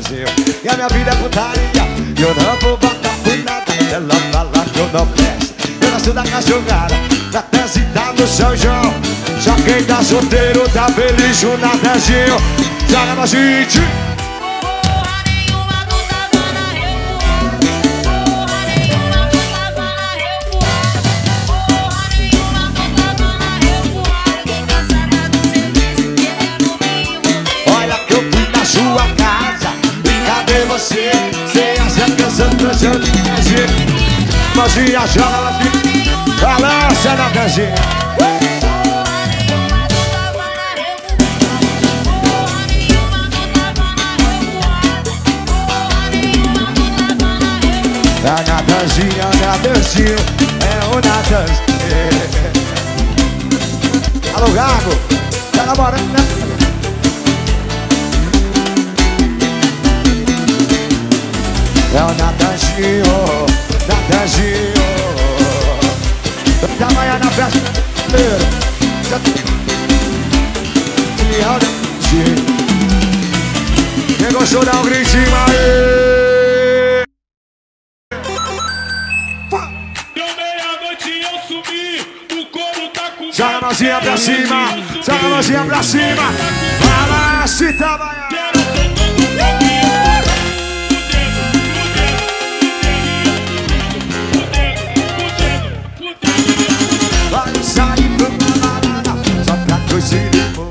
da Natanzinho E a minha vida é putaria. E eu não vou botar nada Ela fala que eu não peço Eu gosto da cachorrada Da tese tá no São João. Só quem tá solteiro tá feliz o Natanzinho Joga pra gente Mãozinha, joga aqui Balança na casinha A Natanzinha, Natanzinho É o Natanzinho Alô, Gago Tá namorando, né? É o Natanzinho, Natanzinho Da manhã na festa primeiro E é o Natanzinho Quem gostou dá um gritinho aí. Tá com Joga a mãozinha pra cima, joga a mãozinha pra cima. Fala, se trabalhar pra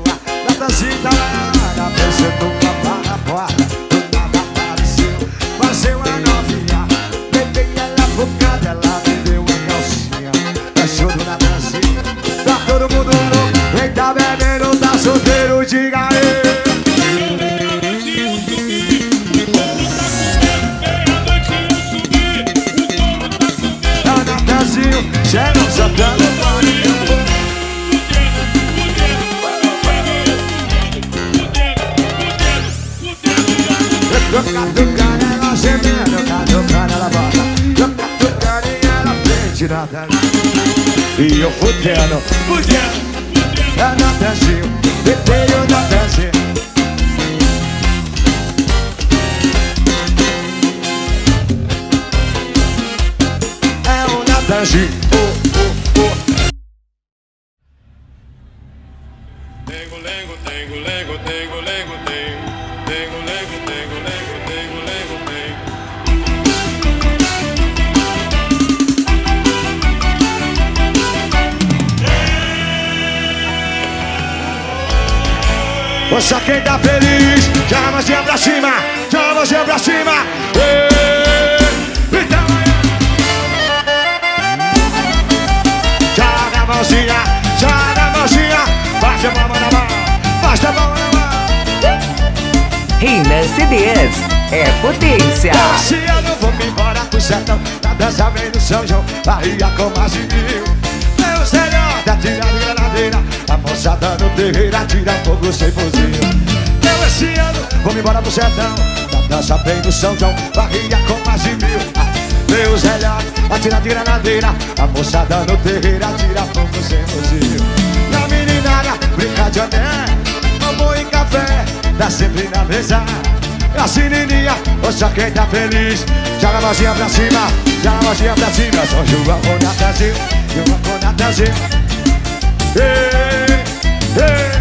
tela E eu fudendo, fudendo. É Natanzinho, bebê o Natanzinho É o oh, Só quem tá feliz, joga a mãozinha pra cima, joga a mãozinha pra cima. Ê, Então, joga a mãozinha, joga a mãozinha, baixa a mão na mão, baixa a mão na mão. Reina CDs é potência. Se eu não vou me embora pro sertão, da dança vem no São João, Bahia com mais de mil. Meu senhor, tá tirando granadeira, a moçada no terreiro atira fogo sem fuzil. Eu esse ano vou me embora pro sertão, da dança vem no São João, Bahia com mais de mil. Ah, Meu Zé atira de granadeira, a moçada no terreiro atira fogo sem fuzil. Na meninada, brinca de ané, amor e café, dá sempre na mesa. A sinininha, ou só quem tá feliz Joga a mãozinha pra cima, joga a mãozinha pra cima Só João com Natanzinho, João com Natanzinho Ei, ei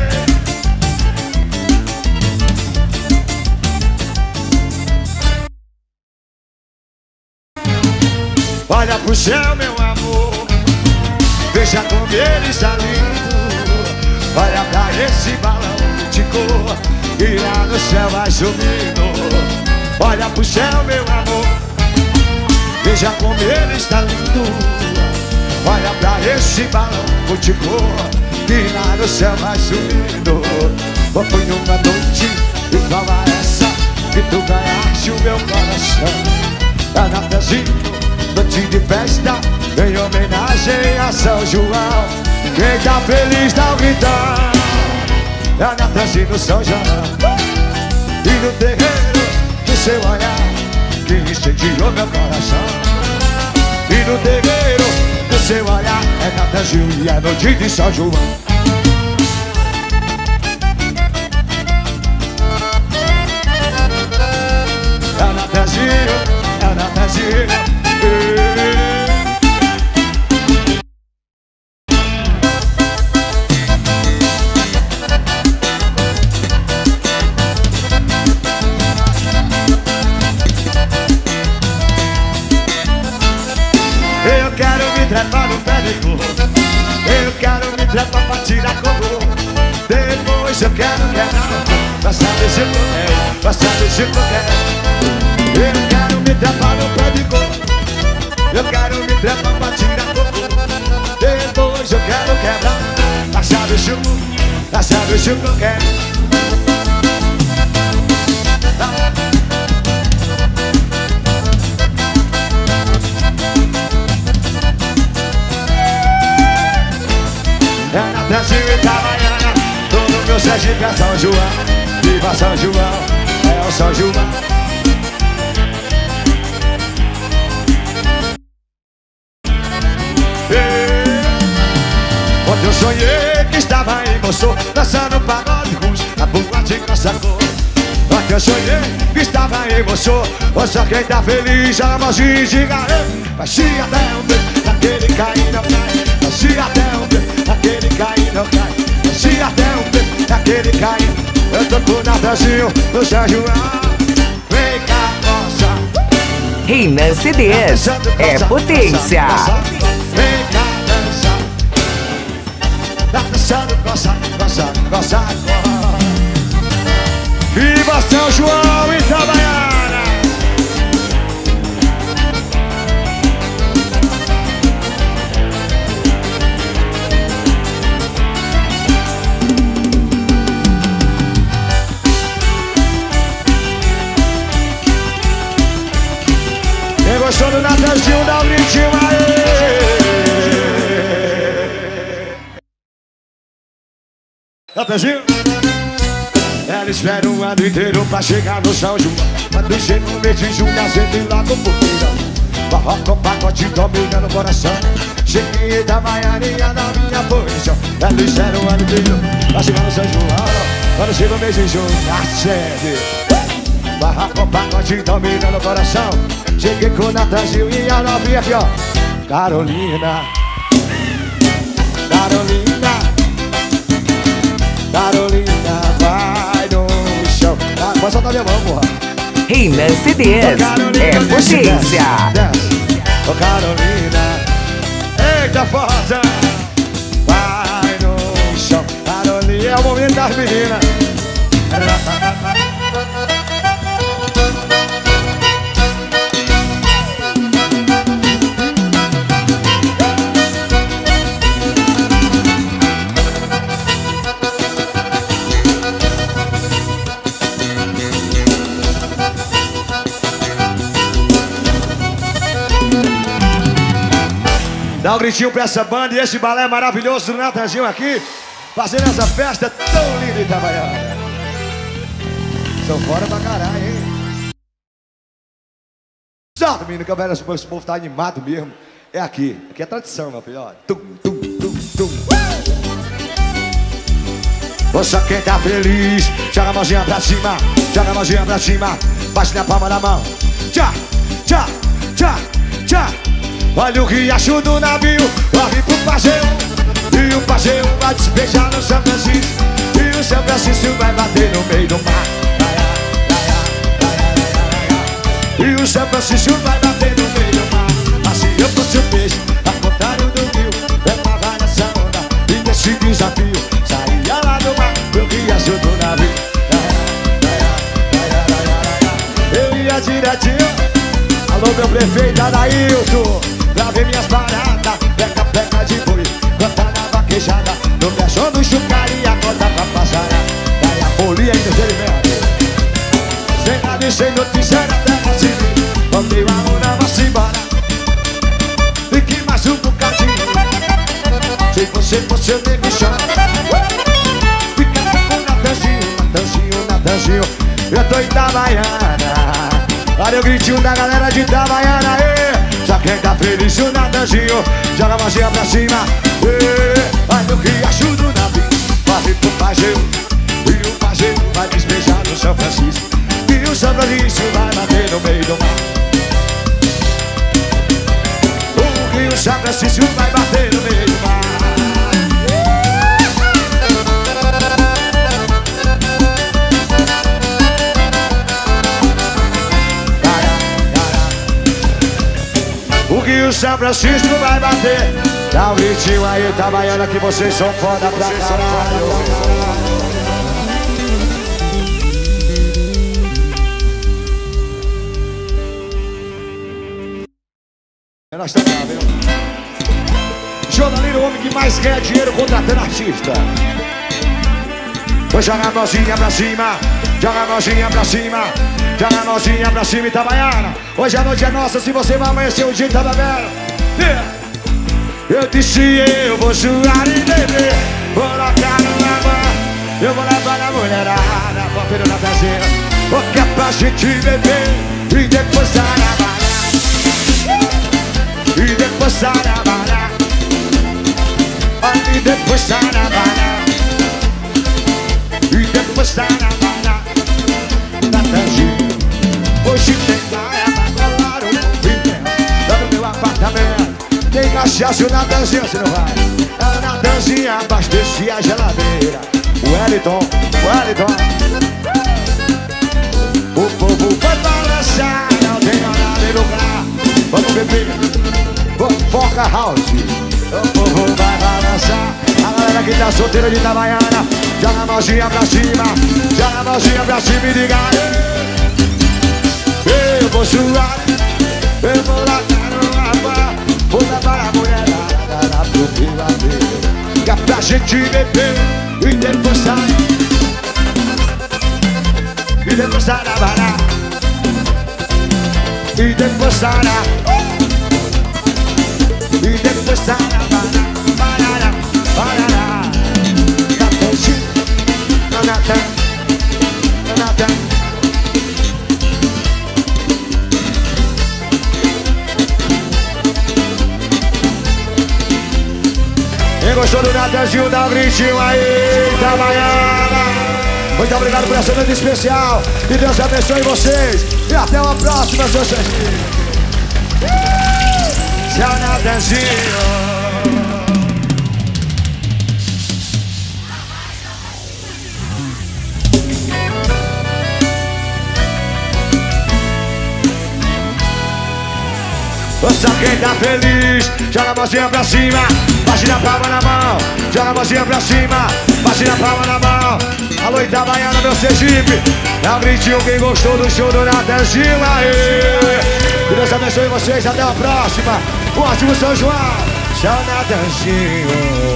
Olha pro céu, meu amor. Veja como ele está lindo. Olha pra esse balão de cor. E lá no céu vai subindo. Olha pro céu, meu amor. Veja como ele está lindo Olha pra esse balão de cor E lá no céu vai subindo Oh, Foi uma noite igual a essa Que tu ganhaste o meu coração. É Natanzinho, noite de festa Em homenagem a São João. Quem tá feliz dá um gritão É Natanzinho no São João. E no terreiro do seu olhar Que incendiou meu coração No terreiro do seu olhar É Natanzinho e é noite de São João. É Natanzinho, é Natanzinho coco Pra saber se eu quero, pra se eu quero Eu quero me trepar no pé de coco. Eu quero me trepar pra tirar coco. Depois eu quero quebrar Pra saber se eu, pra saber se eu quero É Natanzinho e Itabaiana Todo meu Sergipe é São João Viva São João, é o São João. Ontem eu sonhei que estava em Moçô Dançando pagode russo na boate Costa Cor. Ontem eu sonhei que estava em Ou só quem tá feliz, joga a mãozinha diga ei. Vai se até um beijo, aquele cair não cai. Vai se até um beijo, aquele cair não cai. Vai se até um beijo, aquele cair Eu tô com o Natanzinho no João Vem cá, nossa Reina CDs é potência. Vem cá dançar Tá dançando, coça, coça, coça agora. Viva São João e Itabaiana Natanzinho espera um ano inteiro pra chegar no São João. Quando chega o mês de junho, a gente logo pro feirão Barroca, pacote domina o coração. Cheguei da Baianinha na minha posição. Ela espera um ano inteiro pra chegar no São João. Quando chega o mês de junho, acende Barraca, pacote domina no coração. Cheguei com o Natanzinho e a novinha aqui, ó. Carolina. Carolina Carolina vai no chão. Ah, Pode soltar minha mão, porra. Reina CDs é potência. Ô Carolina Eita força Vai no chão. Carolina é o momento das meninas Dá um gritinho pra essa banda e esse balé maravilhoso do Natanzinho aqui, fazendo essa festa tão linda e trabalhada. São fora pra caralho, hein? Solta, menino, que velha, esse povo tá animado mesmo. É aqui, aqui é tradição, meu filho. Ó. Tum, tum, tum, tum. Você quem tá feliz, joga a mãozinha pra cima, joga a mãozinha pra cima, bate na palma da mão. Tchá, tchá, tchá, tchá. Olha o riacho do navio, corre pro passeio. E o passeio vai despejar no São Francisco. E o São Francisco vai bater no meio do mar. E o São Francisco vai bater no meio do mar. Assim eu fosse o peixe, ao contrário do rio. Levava nessa onda e nesse desafio Saía lá do mar, pro riacho do navio. Eu ia direitinho Alô meu prefeito Adailton Pra ver minhas paradas, pega, pega de boi. Canta na vaquejada, no peixão do chucaria Conta pra passarada, daí a folia e entretenimento Sem nada e sem notícia na terra civil Botei a onda, vá-se embora. Fique mais um bocadinho. Se você fosse eu nem me Fica com o Natanzinho, Natanzinho, Natanzinho. Eu tô em Itabaiana. Olha o gritinho da galera de Itabaiana feliz o Natanzinho Joga a mãozinha pra cima. Vai no riacho do navio Vai pro Pajeu. E o Pajeu vai despejar no São Francisco. E o São Francisco vai bater no meio do mar. O Rio São Francisco vai bater no meio do mar O São Francisco vai bater. Dá um gritinho aí, Itabaiana Que vocês são foda pra caralho Vou jogar a mãozinha pra cima. Joga a mãozinha pra cima. Joga a mãozinha pra cima, Itabaiana. Hoje a noite é nossa, se você vai amanhecer o dia tá bebendo. Yeah. Eu disse eu vou suar e beber. Vou colocar numa mão. Eu vou levar na mulherada Vou pedir na casinha Vou é pra gente beber E depois trabalhar E depois trabalhar E depois trabalhar E depois trabalhar Natanzinho Hoje tem praia pra colar o movimento Lá no meu apartamento Tem cachaça e o Natanzinho, você não vai? A Natanzinha abastece a geladeira. Wellington, Wellington. O povo vai balançar Não tem nada em lugar Vamos beber Fofoca House. O povo vai balançar. A galera que tá solteira de Itabaiana Joga a mãozinha pra cima Joga a mãozinha pra cima e diga Eu vou suar Eu vou largar no água Vou levar a mulherada lá pro piladeiro Que é pra gente beber E depois sair E depois trabalhar E depois sarar E depois trabalhar Parará, nada, nada. Quem gostou do Natan Gil, dá um gritinho aí, tá Itabaiana. Muito obrigado por essa noite especial. E Deus abençoe vocês. E até uma próxima, seus Tchau, Natanzinho. Só quem tá feliz, joga a mãozinha pra cima, bate na palma na mão, joga a mãozinha pra cima, bate na palma na mão. Alô Itabaiana, meu Sergipe, dá um gritinho quem gostou do show do Natanzinho aí. Que Deus abençoe vocês, até a próxima. Um ótimo São João, tchau. O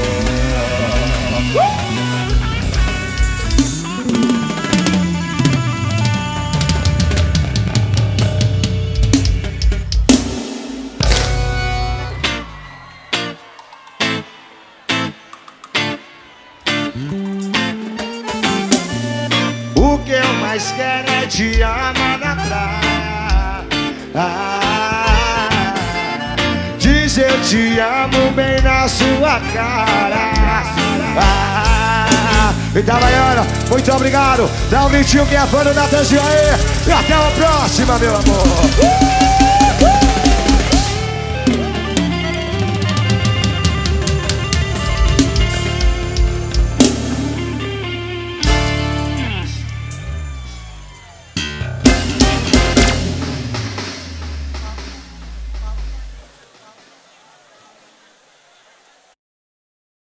te amar na praia. Diz eu te amo bem na sua cara. Ah, Itabaiana, muito obrigado. Dá um gritinho que é fã do Natanzinho aí. E até a próxima, meu amor.